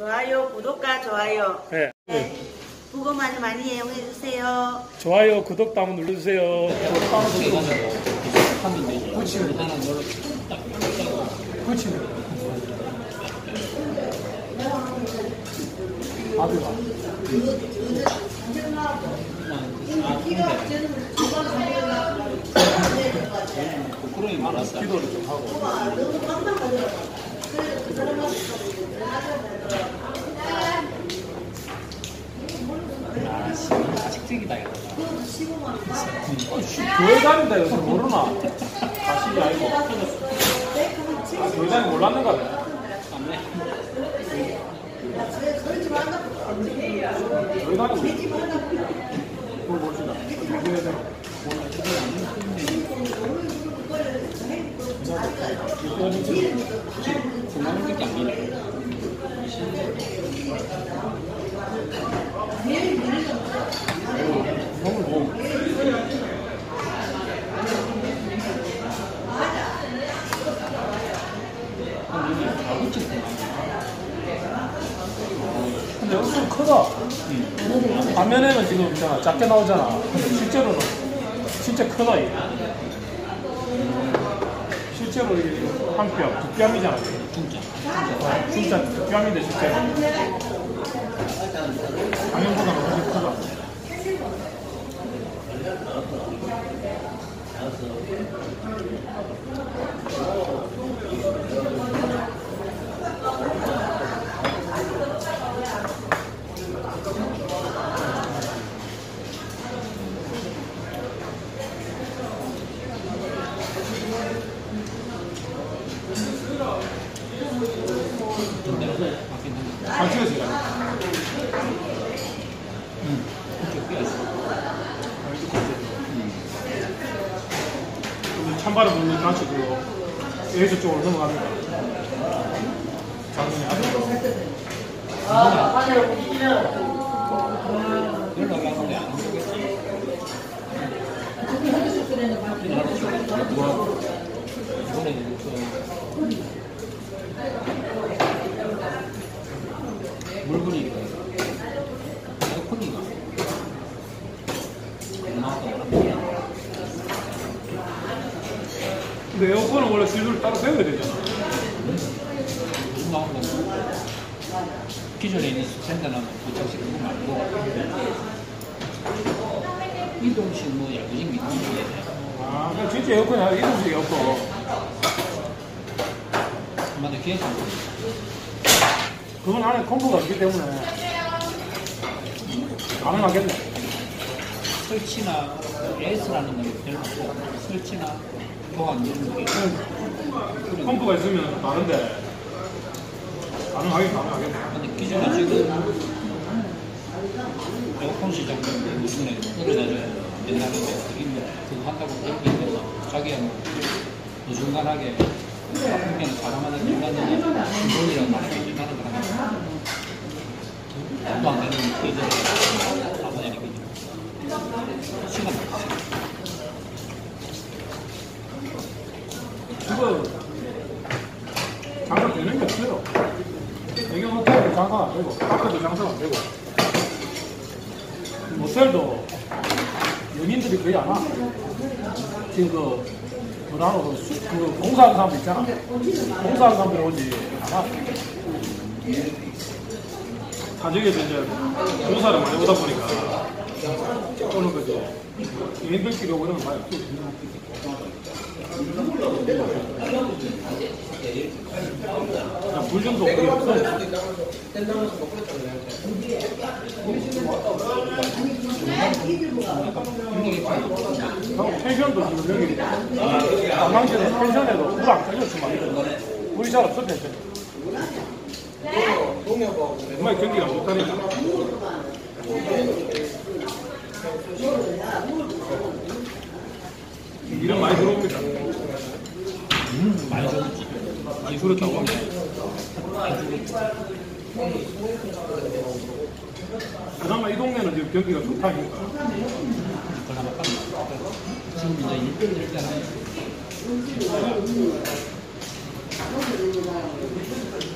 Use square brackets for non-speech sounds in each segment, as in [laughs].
좋아요, 구독과 좋아요. 네. 네. 부고 많이 많이 이용해 주세요. 좋아요, 구독도 한번 눌러주세요. 하나 눌러. 기도를 좀 하고. 아, 이거. 교회 다닌다 해서 모르나? 사실이 아니고. 아, 교회 다니고 몰랐는가 봐. 안네. 교회 다니고. 그걸 봅시다. 교회 다니고. 공간밖에 안 붙였구나. 근데 엄청 크다. 화면에는 지금 있잖아, 작게 나오잖아. 근데 실제로는 진짜 크다, 이게. 실제로 이게 한 뼘, 두 뼘이잖아. 진짜. 어, 진짜 두 뼘인데, 실제로. 화면보다 훨씬 크다. 근데 바뀐 데 잘 찍어지네. 이렇게 삐었어. 오늘 찬바람 불는 장치 그거 에이저 쪽으로 넘어갑니다. 장면이 아주 연락하는 게안 오겠지. 이번에 그 물건이 에어컨이가 안 나왔더라. 근데 에어컨은 원래 줄을 따로 세워야 되잖아. 기존에 있는 스탠드는 도착시키고 말고 이동식 뭐 야구직 이동식에 아, 그냥 진짜 에어컨이 이동식 에어컨. 한마디 계속 그건 안에 컴프가 있기 때문에 가능하겠네. 설치나 S라는 건 별로 없고 설치나 보안 이런 게 컴프가 있으면 다른데. 가능하긴 가능하겠네. 근데 기존에 지금 에어컨 시장 요즘에 끌어다줘요 옛날에 뭐 그거 한다고 얘기해서 자기가 뭐 인간들이 신분이라고 말하고 있지 나는 그런 거 말도 안 되는 얘기를 하고 다니는 거지 시간 없어 그거 장사 되는 게 없어요. 배경 호텔도 장사 안 되고, 카페도 장사 안 되고, 모텔도 연인들이 거의 안 와. 지금 그, 뭐라노, 그, 수- 그 공사하는 사람들 있잖아. 공사하는 사람들 오지 안 와. 사직에서 이제 공사를 많이 오다 보니까 오는 거죠. 연인들끼리 오고 이런 거 많이 없어. 그냥 불정도 거의 없어. 형 펜션도 지금 여기 관광지에서 펜션에도 물안 켜졌지만 물이 잘 없어 펜션. 정말 경기가 안 좋다니까. 이런 많이 들어옵니다. 음, 많이 좋았지 많이 그렇다고 합니다. 그나마 이 동네는 지금 경기가 좋다니까. 지금 이제 일병들 있잖아요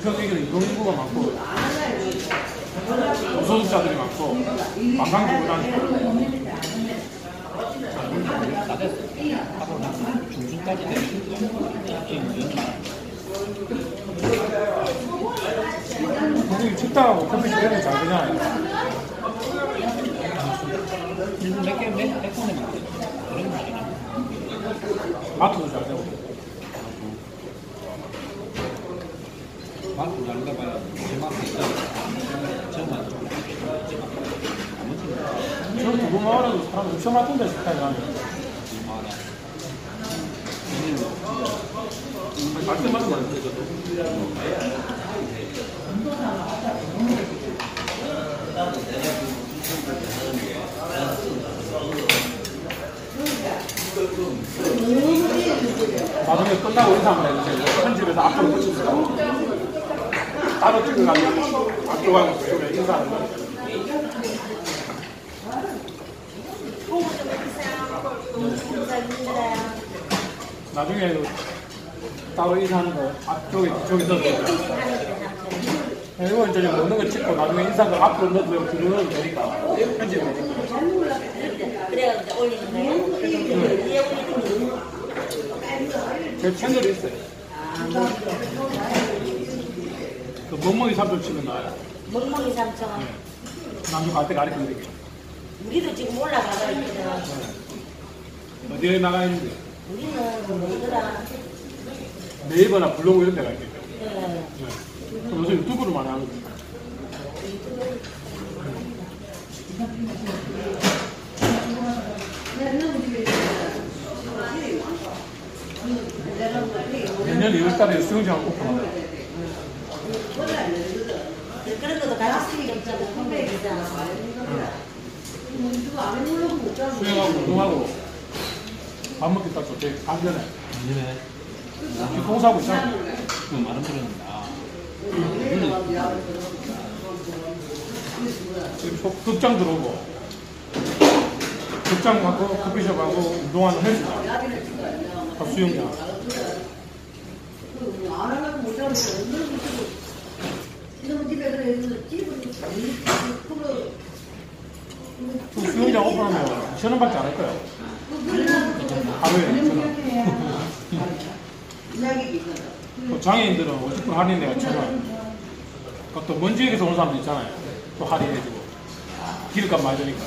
형 여기는 이동인구가 많고 저소득자들이 많고 관광지보다는. 하고 난 중순까지 지금 연말. 몇 군데만 돼. 그런 거 아니야. 마트도 잘 되고. 마트 잘 가봐야 제 마트 있잖아. 저만 좀. 나머지는 저 두부 마을에도 사람 엄청 많던데 식당에 가면. 때마다 많은 나중에 끝나고 인사 한번 해주세요. 편집에서 앞으로 붙입시다. 따로 찍어가지고 앞으로 가고 그쪽에 인사하는 거. 나중에 따로 인사하는 거 앞쪽에 뒤쪽에 넣어드릴게요. 이거 이제 먹는 거 찍고 나중에 거 앞으로 넣어도 들어도 되니까 편집이 되니까. 그래가지고 이제 올리는 거예요? 제 채널이 있어요. 그 멍멍이 삼촌 치면 나와요. 멍멍이 삼촌. 나중에 갈때 가르쳐 드릴게요. 우리도 지금 올라가고 있거든. 어디에 나가 있는데 우리는 뭐더라? 네이버나 블로그 이런 데가 있겠죠. 예. 네. 요새 유튜브로 많이 하거든요. 내년 2월달에 수영장 오픈합니다. 그런 것도 같이 쓰기 좀 홍보해주잖아. 수영하고 운동하고 밥 먹기 딱 좋대. 안전해. 아니네. 지금 공사하고 있잖아. 그 말은 들었는데. 지금 소- 극장 들어오고 극장 가고 커피숍 가고 운동하는 헬스장 다 수영장 그 수영장 오픈하면 2천 원밖에 안 할 거야 하루에 2천 원. 또 장애인들은 50% 할인돼가 1천 원. 또 먼 지역에서 오는 사람도 있잖아요. 또 할인해주고. 기름값 많이 드니까.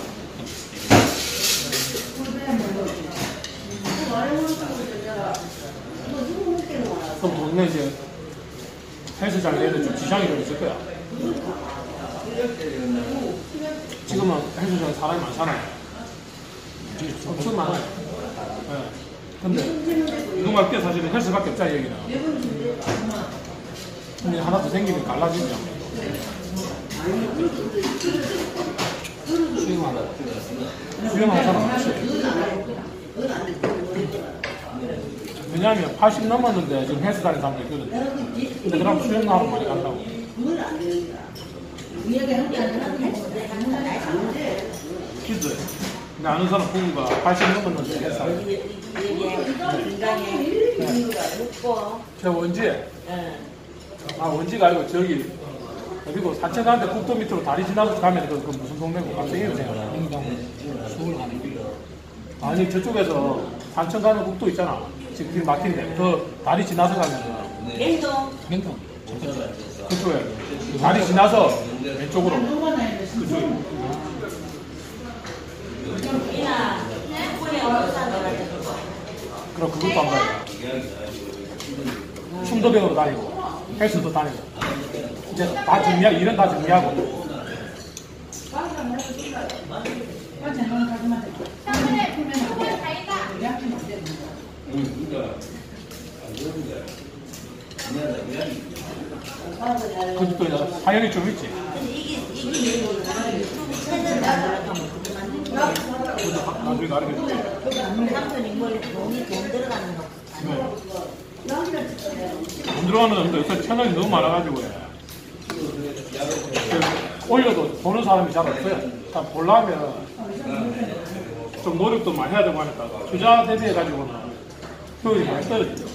그럼 동네 이제 헬스장 내도 좀 지장이 좀 있을 거야. 지금은 헬스장에 사람이 많잖아요. 엄청 많아요. 네. 근데 이동할 때 사실은 헬스밖에 없잖아 여기는. 근데 하나 더 생기면 갈라지죠. 수영하다. 수영하는 사람 없지. 왜냐하면 80 넘었는데 지금 헬스 다니는 사람도 있거든. 근데 그럼 수영하고 많이 간다고. 키즈. 근데 아는 사람 부부가 80 넘었는데 헬스 건강에 묵고, 저 원지에. 예. 아 원지가 아니고 저기 어디고 사천 가는데 국도 밑으로 다리 지나서 가면 그, 그 무슨 동네고 갑자기 생각나. 아니 저쪽에서 산천 가는 국도 있잖아. 지금 길 막힌데 그 다리 지나서 가면 행동. 잠깐. 그쪽에 다리 지나서 왼쪽으로. 그쪽에 이나, 그럼 그것도 안 가요. 춤도병으로 다니고 헬스도 다니고. 이제 다 정리하고 일은 다 정리하고 그것도 사연이 좀 있지. 돈 들어가는 들어가는 요새 채널이 너무 많아가지고 그 올려도 보는 사람이 잘 없어요. 다 보려면 좀 노력도 많이 해야 되고 하니까 투자 대비해가지고는 효율이 떨어지죠.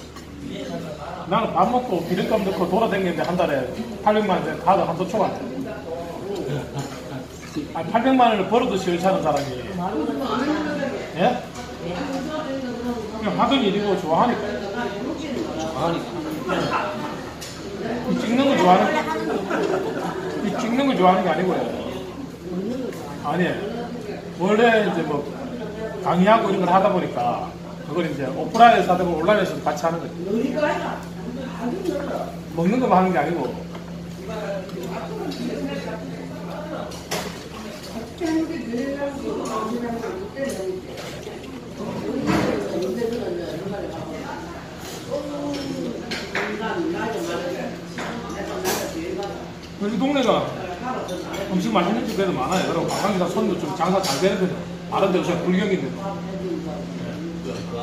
나는 밥 먹고 기름값 넣고 돌아다니는데 한 달에 800만 원 카드 한도 초반. 아니 800만 원을 벌어도 시원찮은 사람이 예? 그냥 하던 일이고 좋아하니까 좋아하니까. 이 찍는 거 좋아하는 이 찍는 거 좋아하는 게 아니고요 아니 원래 이제 뭐 강의하고 이런 걸 하다 보니까 그걸 이제 오프라인에서 하다 보면 온라인에서 같이 하는 거죠 먹는 것만 하는 게 아니고. 우리 동네가 음식 맛있는 집에도 많아요. 그리고 관광지다 손도 좀 장사 잘 되는 데 많은 데가 제가 불경인데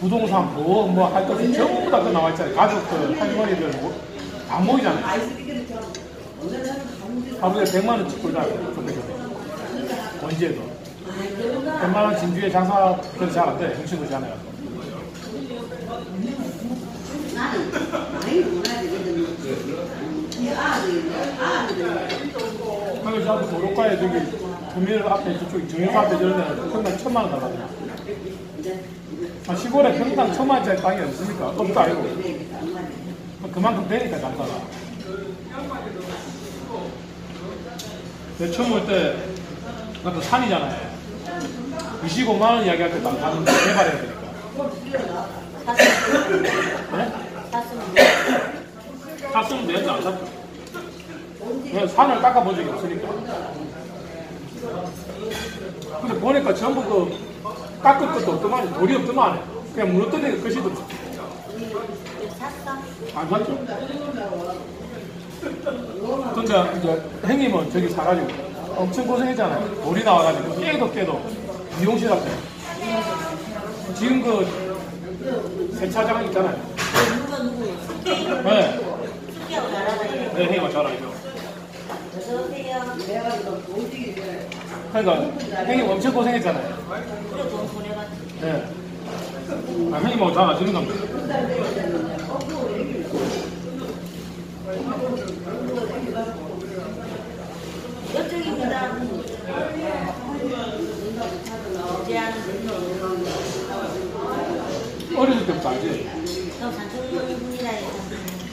부동산 뭐뭐할 것이 전부 다그 나와 있잖아요. 가족들, 할머니들 뭐, 다 모이잖아요. 하루에 100만 원 찍고 있잖아요. 커피숍에. 언제도. 100만 원 진주에 장사 별로 잘안 돼. 형식으로 잖아요 그래서 저도 도로가에 저기 금일 앞에 저쪽 정유사 앞에 저런 데는 평당 천만 원 달라더라. 아, 시골에 평당 천만 원짜리 땅이 없으니까 없도 아니고 그만큼 되니까 장사가. 내 처음 올 때, 나그 산이잖아요. 25만 원 이야기할 때 난 가는 개발해야 되니까. 네? 샀으면 되는데 안 산을 깎아본 적이 없으니까. 근데 보니까 전부 그 깎을 것도 없더만, 돌이 없더만. 그냥 무너뜨리는 것이더만. 안 샀죠. 근데 이제 형님은 저기 사가지고 엄청 고생했잖아요. 돌이 나와가지고 깨도 깨도 미용실 앞에. 지금 그 세차장 있잖아요. 네. 네, 형님은 잘 알죠. 그러니까 형님 엄청 고생했잖아요. 네. 아, 형님하고 잘 아시는 겁니다. 이쪽입니다. 제한 어렸을 때부터 알지? 저 산청입니다.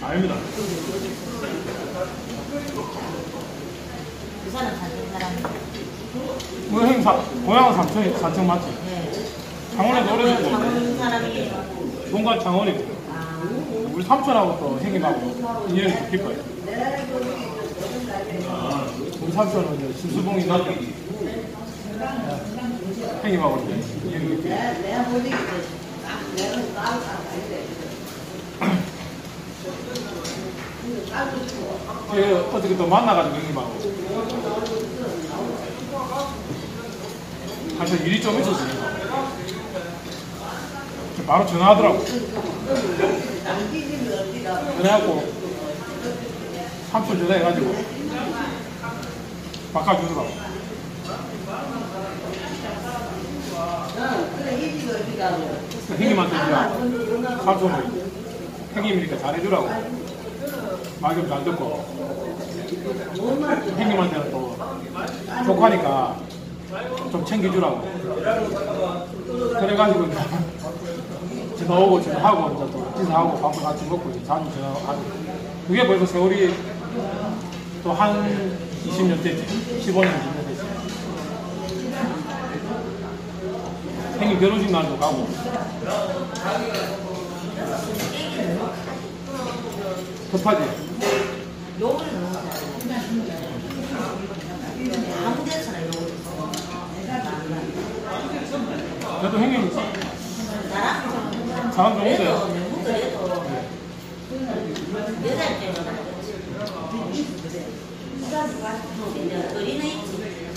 아닙니다. 부산은 산청 사람. 뭐 사, 고향은 삼천, 삼천 맞지? 네. 창원에도 오래 살고 창원 사람이 종가 창원이고 아, 우리 삼촌하고 또 형님하고 인연이 좀 깊어요. 아, 우리 삼촌은 이제 신수봉이 나고 형님하고 이제 인연이 깊어요. [clears throat] 그 어떻게 또 만나가지고 형님하고. 사실 일이 좀 있었으니까 바로 전화하더라고. 그래갖고 삼촌 전화해가지고 바꿔주더라고. 그 형님한테 이제 삼촌을 형님이니까 잘해주라고 말좀잘 듣고. 형님한테는 또 조카니까 좀 챙겨주라고. 그래가지고 이제 전화 오고 전화하고 이제 또 인사하고 밥을 같이 먹고 이제 자주 전화하고 그게 벌써 세월이 또 한 20년 됐지. 15년 20년 됐지. 형님 결혼식 날도 가고 욕을 너무 잘해. 아무 데서나 욕을 그래도 형님 나랑 사람 좋은데 그래도 그래도 여자 때문에 어린애 있지.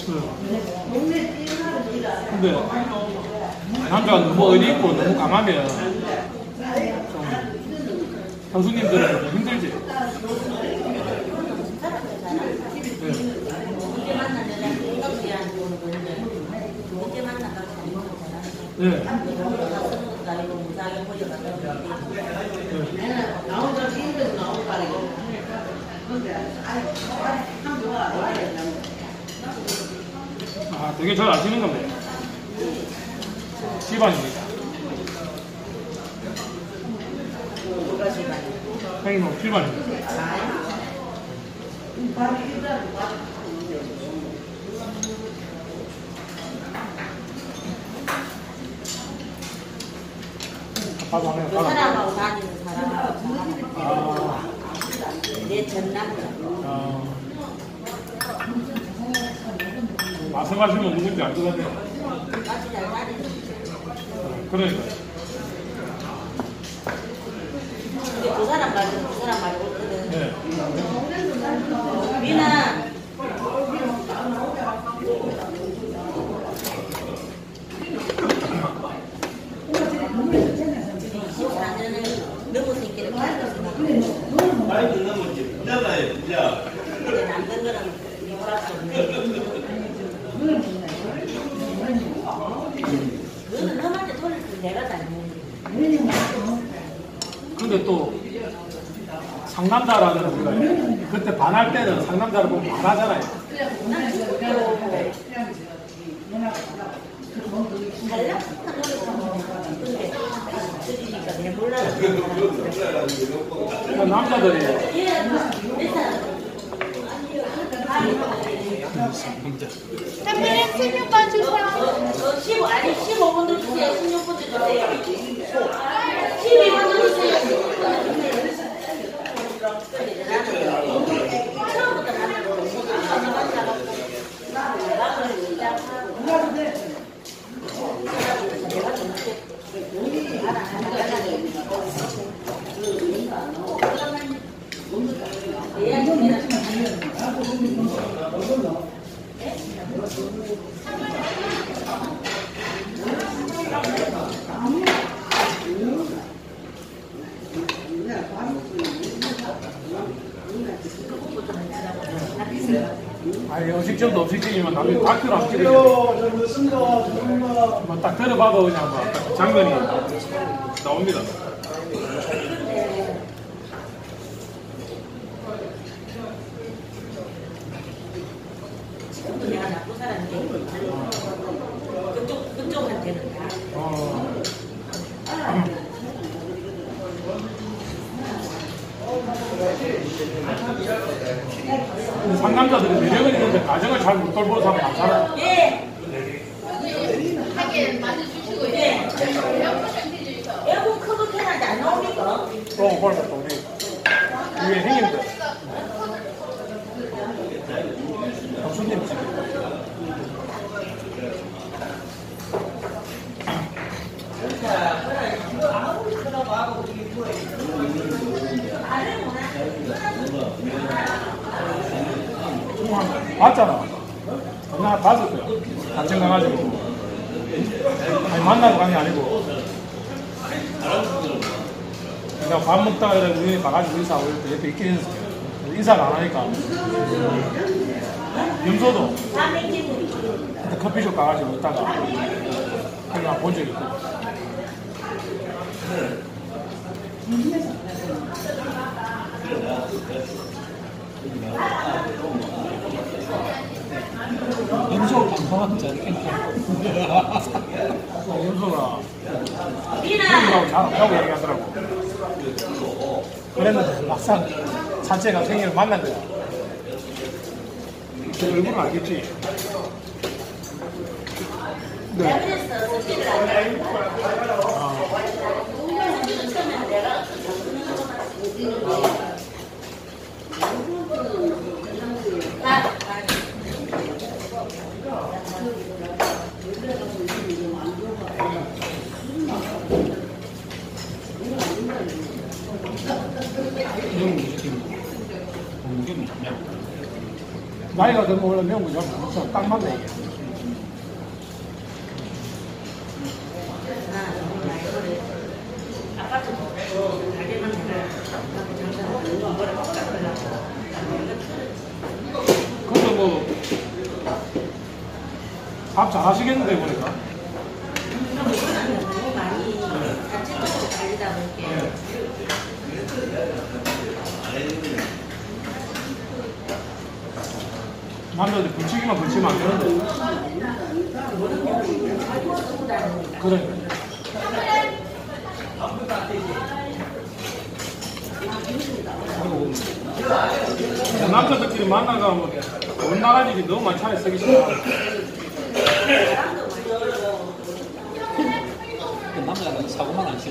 그, 근데 남자가 너무 의리 있고 너무 강하면 좀. 형수님들은 좀 힘들지. 네. 이게 만난 여자 인격지한테 오는 건데 이게 만난 가서 네. 거 아니고 무사하게 보여가지고 아, 되게 잘 아시는 건데. 집안입니다. 형님, 집안입니다. 그. 사람하고 다니는 사람하고 아, 내 전 남자 아. 말씀하시면 누군지 알것 같네요. 같이 잘 다니는 그러니까. 근데 그 사람 말고 그 사람 말고 있거든 네. 미나 나는 너무 새끼를 가르쳐서 많이 듣는 건지 부자가요 부자 근데 남는 거는 미워할 수 없네 그거는 너한테 돈을 줄 내가 다니는 근데 또 상남자라는 우리가 그때 반할 때는 상남자를 보면 반하잖아요. 난 지금도 달라? 근데 들으니까 내 몰라서 그 남자들이 선배님 생육반 주세요. 15, 아니 15분도 주세요. 16분도 주세요. 12분도 주세요. 16분도 주세요. 처음부터 만나고 처음부터 만나고 나를 시작하고 내가 좀 아니 음식점도 음식점이면 나중에 다큐를 안 찍으면 뭐딱 들어봐도 그냥 막 장면이 나옵니다. 지금도 내가 나쁜 사람인데? 그쪽 그쪽한테는 다. 어, 상남자들이 매력은 있는데 가정을 잘 못 돌보는 사람이 많잖아요. 예. 하긴 맞아주시고 이제 예. 몇 퍼센트 주셔. 에어컨 크고 편한데 안 나오니까 어, 그러니까 또 우리 위에 형님들. 교수님 집에. 봤잖아. 나 거야. 단층 가가지고. 아니, 만나고 간게 아니고. 내가 밥 먹다가 우리 가가지고 인사하고 이렇게 옆에 있긴 했어. 인사를 안 하니까. 염소도 그때 커피숍 가가지고 있다가 그냥 본 적이 있고. 인소 방송하는 줄 알겠네. 염소가 형님하고 잘 없다고 얘기하더라고. 그랬는데 막상 자체가 생일을 만난 거야. 제 얼굴은 알겠지? 네. 아, 내가 더 먹으려면 매운 거잘 못먹어 딱 맞네 이게. 그것도 뭐 밥 잘하시겠는데 이번에?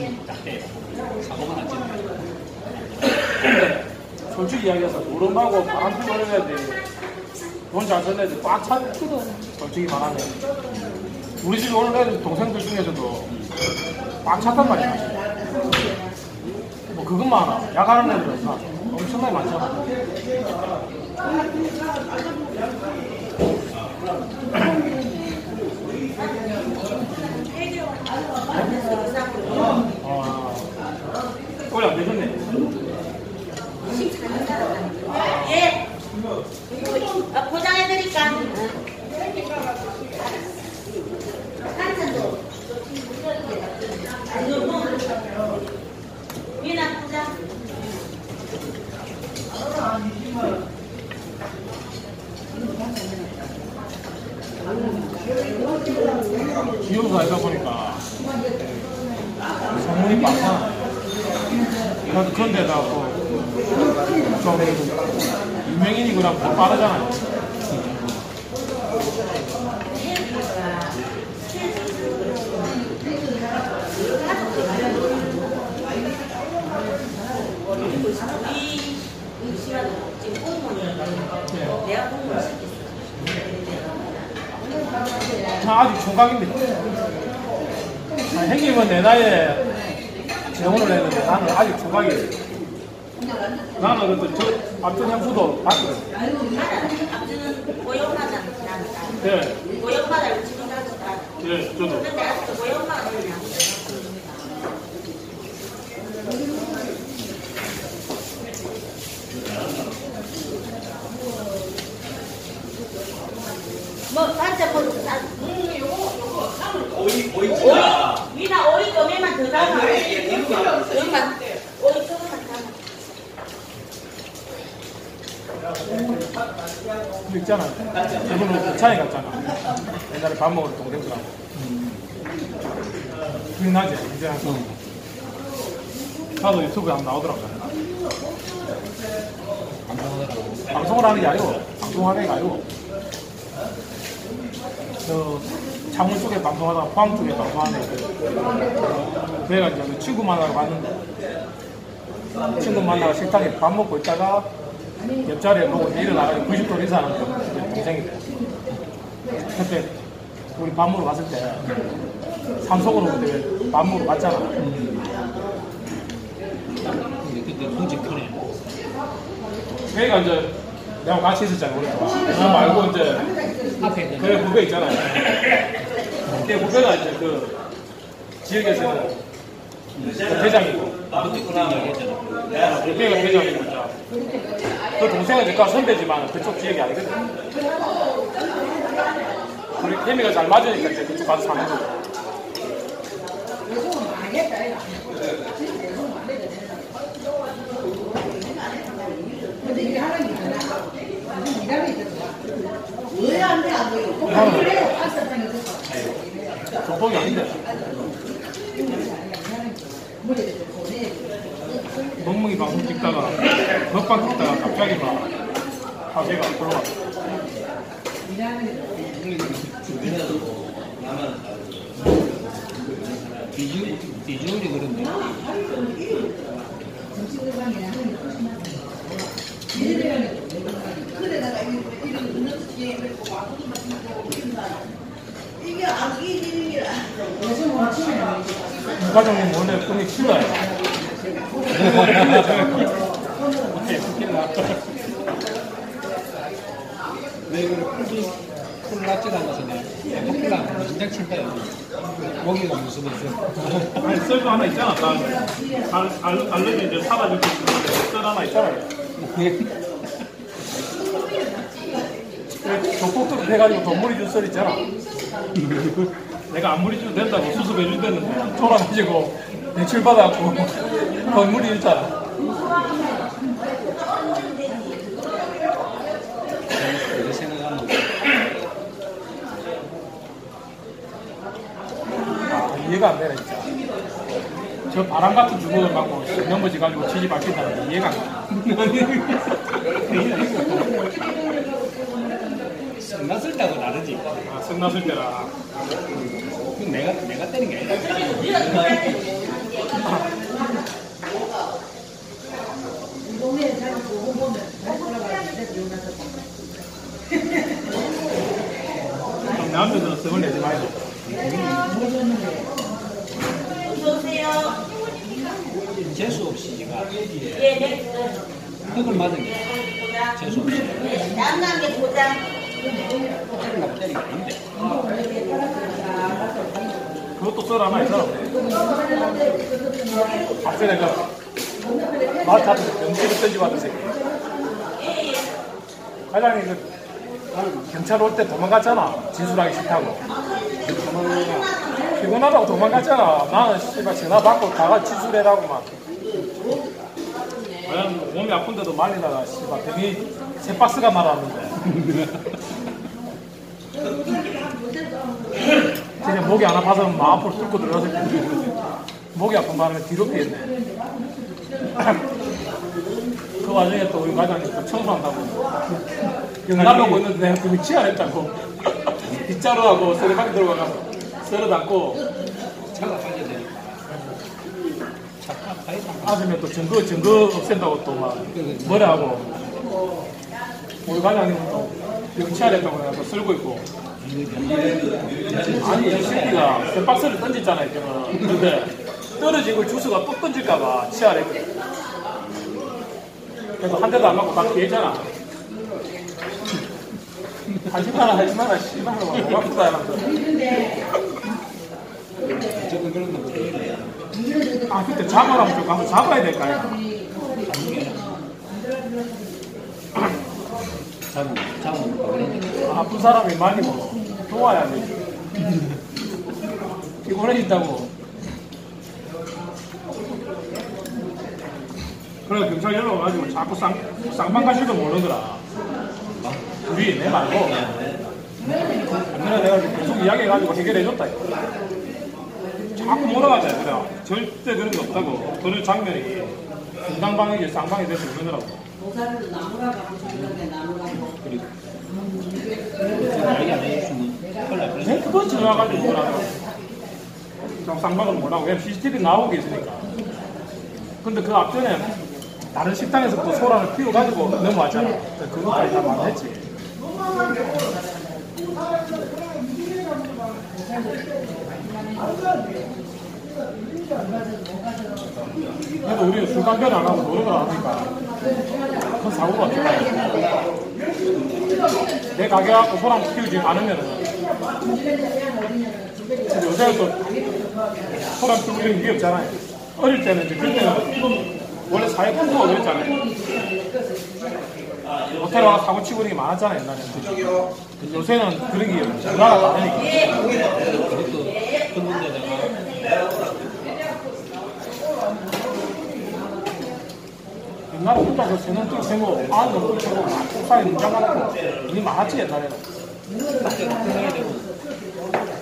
안 잘해. 사고만 안. 근데 [laughs] 솔직히 이야기해서 노름하고 바람 피고 해야 돼. 돈잘 쓰는 애들 꽉 찼거든. 솔직히 말하면. 우리 집 오는 애들 동생들 중에서도 꽉 찼단 말이야. 뭐 그것만 알아. 야가는 애들은 다 엄청나게 많잖아. [clears throat] 아, 오래 안 되셨네. 예. 어, 포장해드릴까? 한잔도. 미나 포장. 기업사 하다 보니까 소문이 많잖아. 그래서 그런 데다 뭐좀 유명인이 그럼 더 빠르잖아요. 우리 시간에 지금 공무원인데 내가 공무원 시켰어. 저 아직 총각인데. 아, 형님은 내 나이에 재혼을 했는데 나는 아직 총각이에요. 나는 그때 저 앞전 형수도 봤거든. 앞주는 고용하잖아. 네, 고용받아를 지금 가서 다. 예, 저도. 근데 또 고용받아 그냥. 뭐 반찬 뭐 사- 오이 오이 진짜 위나 오이 조개만 더 담아. 봐. 조금만 오이 조금만 담아. 그 있잖아. 이분은 부산에 갔잖아. 옛날에 밥 먹을 동생들하고. 기억 나지? 이제 나도 유튜브에 한번 나오더라고. 방송을 하는 게 아니고, 방송하는 게 아니고. 저 창원 쪽에 방송하다가 포항 쪽에 방송하는 그 그래가 이제 그 친구 만나러 갔는데 친구 만나서 식당에 밥 먹고 있다가 옆자리에 보고 일어나가지고 90도 인사하는 그 동생이 돼. 그때 우리 밥 먹으러 갔을 때 삼성으로 그때 밥 먹으러 갔잖아. 근데 그때 공지 편해. 걔가 이제 내가 같이 있었잖아 오랫동안. 그거 말고 이제 앞에 있는 그래 후배 있잖아요. 걔 후배가 이제 그 지역에서는 그. 걔가 대장이고 이제 그 동생은 이제 그 선배지만 그쪽 지역이 아니거든. 우리 케미가 잘 맞으니까 이제 그쪽 가서 사는 거고. 조폭이 아닌데. 멍멍이 방송 찍다가 먹방 찍다가 갑자기 막 화제가 들어가. 비주얼, 비주얼이 그런데. 과장님 원래 꿈이 킬러야. 왜 이걸 풀이 풀 낫지 않아서 내가 풀라 진작 칠까 여기 고기가 무슨 무슨 아니 썰도 하나 있잖아. 나 알, 알, 알레르기 이제 쓰는데 썰 하나 있잖아요. 그 조폭도 해가지고 동물이 준썰 있잖아. 내가 아무리 좀 된다고 수습해 준다는데 돌아가지고 대출 받아갖고. 그렇게 생각하면 아, 이해가 안 되네 진짜. 저 바람 같은 주먹을 맞고 넘어지 가지고 지지 밝힌다는 게 이해가 안 났을 때하고 다르지. 돼. 아, 성났을 때라. 그건 내가 내가 때린 게 아니라. 남편들은 성을 내지 말고. 어서오세요. 재수 없이 제가 예, 네. 흙을 맞은 게. 재수 없이 네, 남남의 보장. 그것도 썰 하나 있어. 앞에 내가 마타도 연기를 던지고 왔던 새끼. 과장님 그 경찰 올 때 도망갔잖아. 진술하기 싫다고. 피곤하다고 도망갔잖아. 나는 씨발 전화 받고 다가 진술해라고 막. 과장 몸이 아픈데도 말리다가 씨발 병이 세 박스가 날아왔는데. [laughs] 진짜 목이 안 아파서 막 앞으로 뚫고 때 목이 아픈 바람에 뒤로 피했네. [laughs] 그 와중에 또 우리 과장님 또 청소한다고. 영남하고 있는데 내가 그거 치아했다고. [laughs] 빗자루 하고 쓰레받기 들어가서 썰어 담고 차가 아침에 또 증거 증거 없앤다고 또 막 뭐라 하고. 우리 과장님은 또 병치아랬다고 내가 또 쓸고 있고. 아니 이 새끼가 그 박스를 던졌잖아요 지금 근데 떨어지고 주스가 또 던질까봐 치아래 그래서 한 대도 안 맞고 다 피했잖아. 하지 마라 하지 마라 씨발 뭐 아프다 이러면서. 무조건 못해. 아 그때 잡아라면 좀 가서 잡아야 될까 아이가 잡으면 잡으면. 아픈 사람이 많이 뭐 도와야 되지 피곤해진다고. 그래 경찰 연락 와가지고 자꾸 쌍, 쌍방 가실도 모르더라. 우리 내 말고 그래 내가 계속 이야기해가지고 해결해줬다. 이거. 자꾸 몰아가자 그래. 절대 그런 게 없다고. 그런 장면이. 분당방에게 쌍방이 돼서 그러더라고. 그리고 그 뻔했어. 내 그거 전화가지고 뭐라고 좀 쌍방을 뭐라고. 왜냐면 CCTV 나오고 있으니까. 근데 그 앞전에 다른 식당에서 또 소란을 피워가지고 넘어왔잖아. 그거까지 다 말했지. 그래도 우리는 술 담배를 안 하고 노력을 안 하니까 큰 사고가 없잖아 내 가게 갖고 피우지 않으면은 근데 요새는 또 소란 피우는 게 위협잖아요. 어릴 때는 이제 그때는 원래 사회 풍토가 그랬잖아요. 호텔 와서 사고 치고 이런 게 많았잖아요, 옛날에는. 요새는 그런 게 문화가 다르니까. 그것도 큰 문제다가 옛날에 혼자 그 세는 뚫 세고, 아는 뚫 세고, 옥상에 문장 가놓고, 일이 많았지, 옛날에는. 그때가 생각이 되고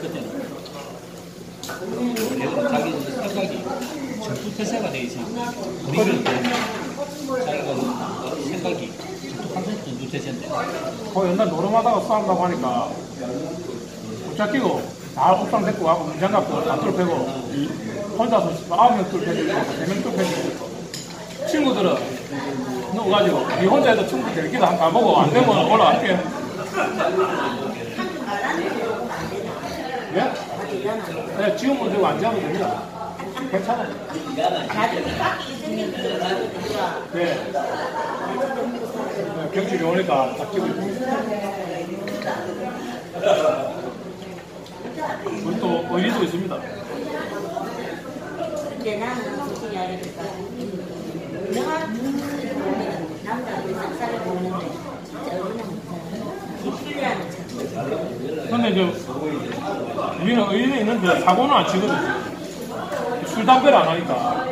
그때는 그래도 자기 생각이 전투 태세가 돼 있으니까 우리는 자기가 생각이 전투 항상 전투 태세인데 그 옛날 노름하다가 싸운다고 하니까, 붙잡히고, 다 옥상 데리고 가고, 문장 갖고, 다뚫 패고, 혼자서 아홉 명뚫 패고, 네명뚫 패고, 친구들은 누워가지고 니 혼자 해도 충분히 될 기도 한번 가보고 안 되면 올라갈게. 예? 네, 지금 먼저 안 지하면 됩니다. 괜찮아요. 네. 네, 경찰이 오니까 딱 찍고. 우리 또 의리도 있습니다. 근데 나는 솔직히 알려줄까? 근데 이제 우리는 의뢰 있는데 사고는 안 치거든. 술 담배를 안 하니까.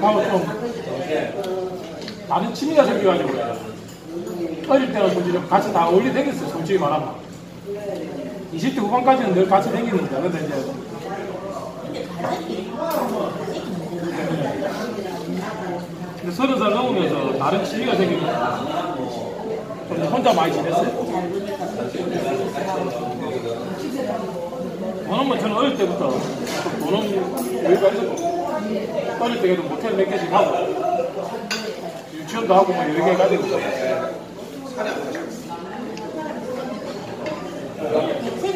하고 좀 다른 취미가 생겨가지고 어릴 때는 솔직히 같이 다 어울리 다녔어요. 솔직히 말하면. 20대 후반까지는 늘 같이 다니는데 근데 이제 근데 서른 살 넘으면서 다른 취미가 생기니까 좀 혼자 많이 지냈어요. 돈은 저는 어릴 때부터 돈은 여유가 있었고 어릴 때에도 모텔 몇 개씩 하고 유치원도 하고 뭐 여러 개 가지고 우리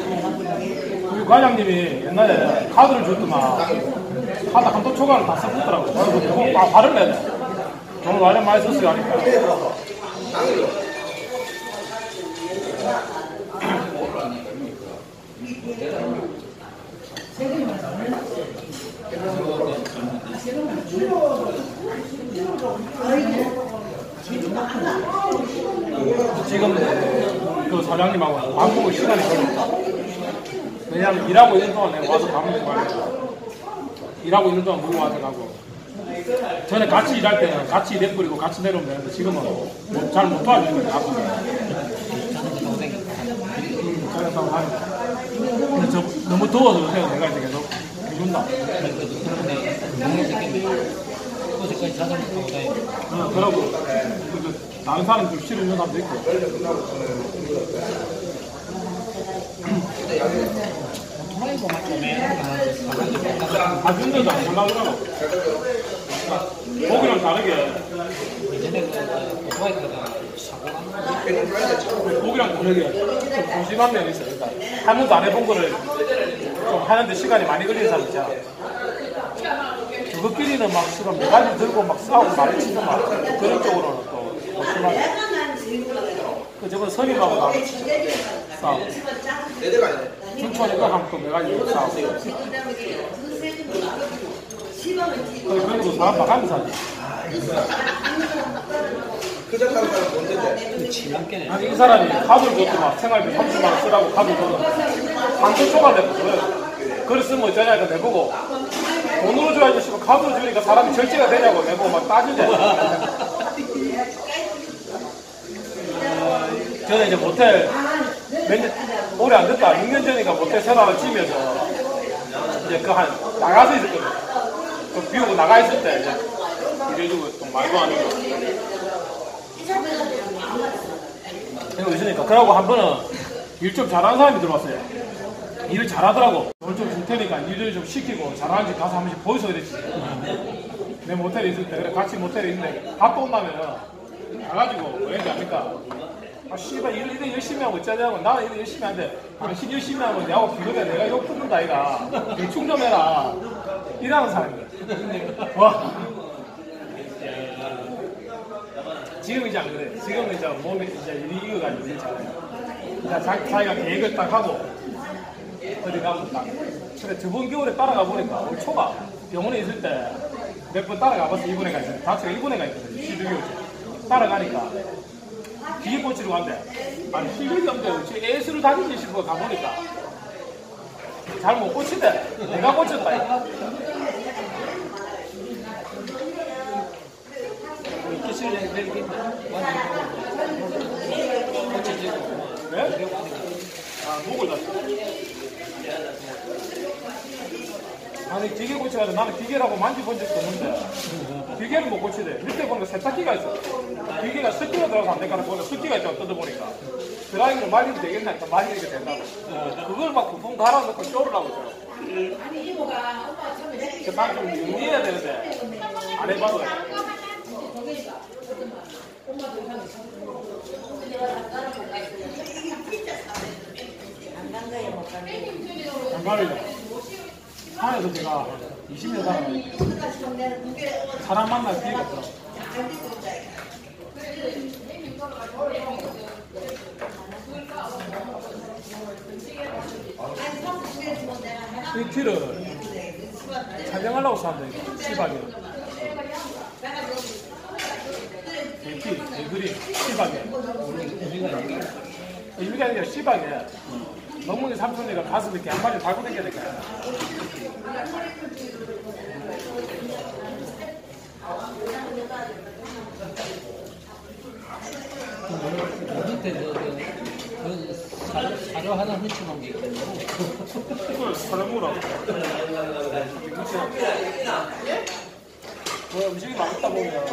과장님이 옛날에 카드를 줬더만 카드 한도 초과를 다 써줬더라고 그래서 바- 발을 돼. 돈을 완전 많이 썼어요 하니까. 지금 그 사장님하고 밥 먹을 시간이 별로 왜냐면 일하고 있는 동안 내가 와서 밥 먹고 가니까 일하고 있는 동안 먹고 와서 가고. 전에 같이 일할 때는 같이 내버리고 같이 내려오면 되는데 지금은 뭐 잘못 도와주는 거예요 사고 하니까 근데 저 너무 더워서 요새 내가 이제 계속 해준다 어제까지 자전거 타고. 다니고 어, 그러고 그 다른 사람 좀 싫은 사람도 있고 토라이고 맞죠? 매는 거 하나 가준데도 안 올라오더라고 거기랑 다르게 거기랑 다르게 좀 조심한 면이 있어요 일단 한 번도 안 해본 거를 좀 하는데 시간이 많이 걸리는 사람 있잖아 그것끼리는 막 지금 메가지 들고 막 싸우고 말을 치고 막 그런 쪽으로는 또 조심하게 그 저번 선임하고 나 싸우고 춘천이도 한또 메가지 들고 싸우고 그 그리고 사람 막 하면서 하지 지난께는 아니 이 사람이 카드를 줬고 막 생활비 30만 원 쓰라고 카드 줬는데 반도 초과 내거든 그걸 쓰면 어쩌냐니까 내보고. 돈으로 줘야지 싶어. 카드로 주니까 사람이 절제가 되냐고 내보고 막 따지대 저는 이제 모텔 몇 년 오래 안 됐다 6년 전인가 모텔 생활을 치면서 이제 그 한 나가서 있었거든 그 비우고 나가 있을 때 이제 이래주고 좀 말도 안 하고 이거 있으니까 그러고 한 번은 일 좀 잘하는 사람이 들어왔어요. 일을 잘하더라고. 돈좀줄 테니까 일을 좀 시키고 잘하는지 가서 한 번씩 보여서 그랬지. 내 모텔에 있을 때 그래 같이 모텔에 있는데 갔다 온다면은 가가지고 뭐 얘기 합니까? 아 씨발 일을 이래 열심히 하고 어쩌냐고 나는 일을 열심히 하는데 당신 열심히 하면 내하고 비교돼 내가 욕 듣는다 아이가 대충 좀 해라 이라는 사람이야 와 지금 이제 안 그래. 지금은 이제 몸에 이제 익어가지고 괜찮아요. 자, 자기가 계획을 딱 하고 어디 가면 딱. 그래 저번 겨울에 따라가 보니까 올 초가 병원에 있을 때 몇 번 따라가 봤어 일본에 가 있어. 자체가 일본에 가 있거든. 12개월째. 따라가니까 기계 고치러 간대. 아니 실력이 없는데 저 예술을 다니지 싶어 가보니까 잘못 고치대. 내가 고쳐지고 네? 아, 목을 다쳤어. 아니, 기계 고쳐가지고 나는 기계라고 만져본 적도 없는데, 기계는 못 고치대. 밑에 보니까 세탁기가 있어. 기계가 습기가 들어가서 안 될까라 보니까 습기가 있다고 뜯어보니까. 드라이기로 말리면 되겠나? 했다 말리니까 된다고. 그걸 막 부품 갈아놓고 쪼르라고 있더라고. 그난좀 정리해야 되는데, 안 해봐도. 안 간거에 못 간거 안 가리죠. 산에서 제가 20년 살았는데, 사람 만날 기회가 없더라고. 이 티를 촬영하려고 샀는데, 씨발이. 대피, 대그리, 얘기 의미가 아니라 시박에. 멍멍이 삼촌이가 가서 이렇게 한 마리 달고 될까? 밑에 그, 그, 그 사료, 하나 훔쳐놓은 게 있거든요. 뭐 음식이 맛있다 보면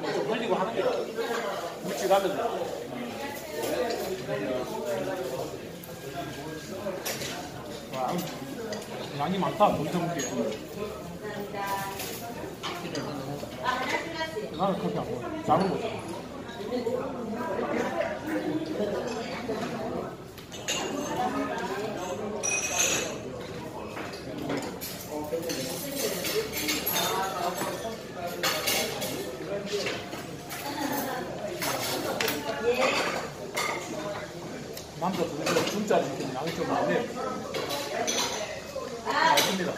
뭐좀 흘리고 하는 게 묵직하면 와 양이 많다. 동성게 나는 그렇게 안 먹어. 작은 거죠. 남자 둘이서 중짜리 시키면 양이 좀 많네 맛있습니다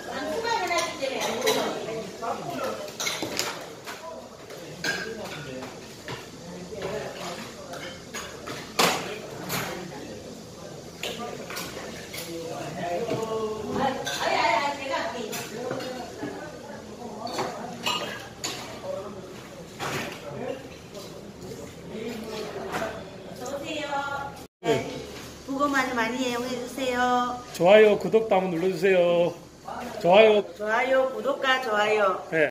네. 부고 많이 많이 이용해 주세요. 좋아요 구독도 한번 눌러주세요 좋아요 좋아요, 구독과 좋아요. 네.